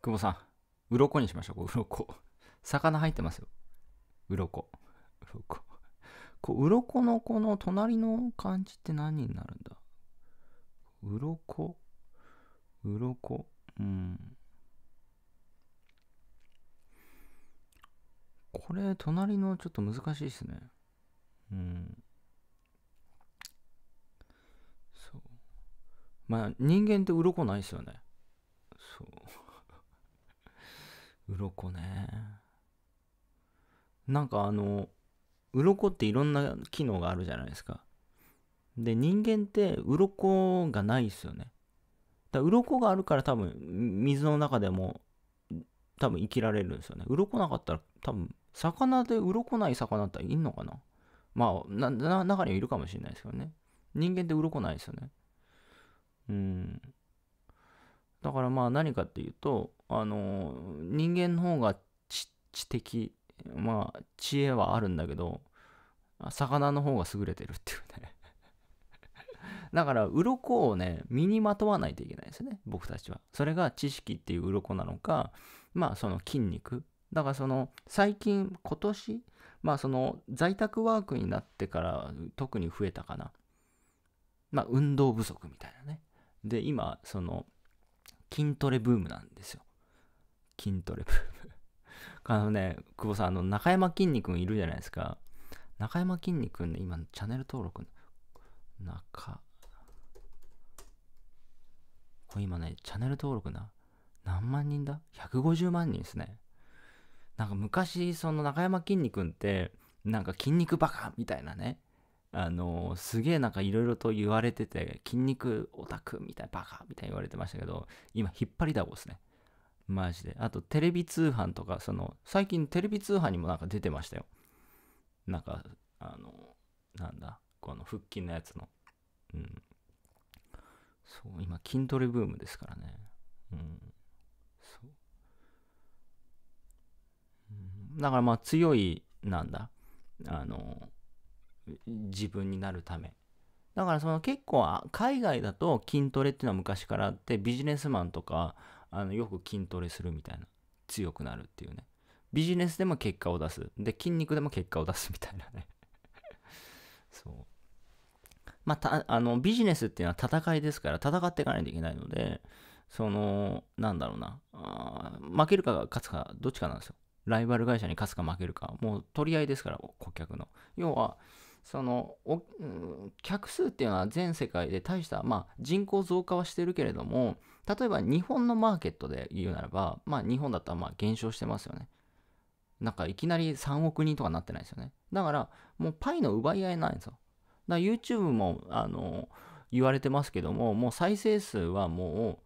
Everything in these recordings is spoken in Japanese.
久保さん、鱗にしましょう、鱗。魚入ってますよ。鱗。鱗。こう、鱗のこの隣の漢字って何になるんだ？鱗？鱗？うん。これ、隣のちょっと難しいですね。うん。そう。まあ、人間って鱗ないですよね。そう。鱗ね。なんかあの、鱗っていろんな機能があるじゃないですか。で、人間って鱗がないですよね。だ鱗があるから多分、水の中でも多分生きられるんですよね。鱗なかったら多分、魚で鱗ない魚っていんのかなまあ、な、な、中にはいるかもしれないですけどね。人間って鱗ないですよね。うん。だからまあ何かっていうと、あの、人間の方が知的、まあ知恵はあるんだけど、魚の方が優れてるっていうね だから、鱗をね、身にまとわないといけないですね、僕たちは。それが知識っていう鱗なのか、まあ、その筋肉。だから、その、最近、今年、まあ、その、在宅ワークになってから特に増えたかな。まあ、運動不足みたいなね。で、今、その、筋トレブームなんですよ。筋トレブームあのね、久保さん、あの、中山きんに君いるじゃないですか。中山きんに君ね、今、チャンネル登録、中、これ今ね、チャンネル登録な、何万人だ ?150 万人ですね。なんか昔、その中山きんに君って、なんか筋肉バカみたいなね、あのー、すげえなんかいろいろと言われてて、筋肉オタクみたいなバカみたいに言われてましたけど、今引っ張りだこですね。マジで。あとテレビ通販とか、その、最近テレビ通販にもなんか出てましたよ。なんか、あの、なんだ、この腹筋のやつの。うん。そう、今筋トレブームですからね。うん。そう。だからまあ強い、なんだ、あの、自分になるため。だからその結構海外だと筋トレっていうのは昔からあってビジネスマンとかあのよく筋トレするみたいな。強くなるっていうね。ビジネスでも結果を出す。で筋肉でも結果を出すみたいなね。そう。まあ、たあのビジネスっていうのは戦いですから戦っていかないといけないのでそのなんだろうな。あ負けるかが勝つかどっちかなんですよ。ライバル会社に勝つか負けるか。もう取り合いですから顧客の。要はそのお、客数っていうのは全世界で大した、まあ、人口増加はしてるけれども例えば日本のマーケットで言うならば、まあ、日本だったらまあ減少してますよね。なんかいきなり3億人とかなってないですよね。だからもうパイの奪い合いないんですよ。だから YouTube もあの言われてますけどももう再生数はも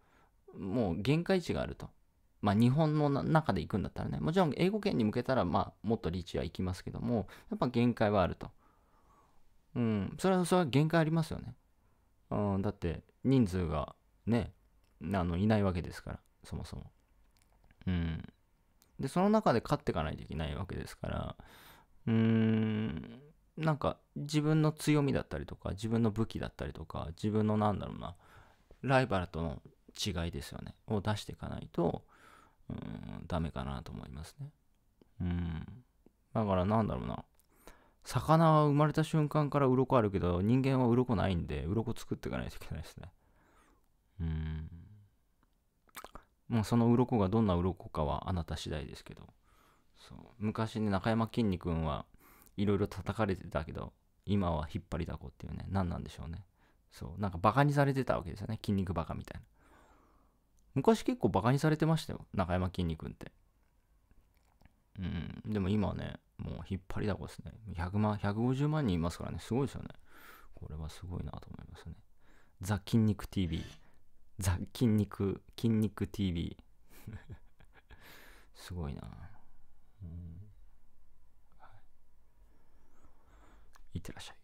うもう限界値があると。まあ、日本の中で行くんだったらね、もちろん英語圏に向けたら、まあ、もっとリーチはいきますけども、やっぱ限界はあると。うん、それは、それは限界ありますよね。うん、だって、人数がね、あの、いないわけですから、そもそも。うん。で、その中で勝っていかないといけないわけですから、うーん、なんか、自分の強みだったりとか、自分の武器だったりとか、自分のなんだろうな、ライバルとの違いですよね、を出していかないと、うん、ダメかなと思いますね。うん。だからなんだろうな。魚は生まれた瞬間から鱗あるけど、人間は鱗ないんで、鱗作っていかないといけないですね。うん。もうその鱗がどんな鱗かはあなた次第ですけど。そう昔ね、中山きんに君はいろいろ叩かれてたけど、今は引っ張りだこっていうね、何なんでしょうね。そう、なんかバカにされてたわけですよね。筋肉バカみたいな。昔結構バカにされてましたよ。中山きんに君って。うん。でも今はね、もう引っ張りだこですね。100万、150万人いますからね。すごいですよね。これはすごいなと思いますね。ザ・筋肉 TV。ザ・筋肉、筋肉 TV。すごいな。うん。いってらっしゃい。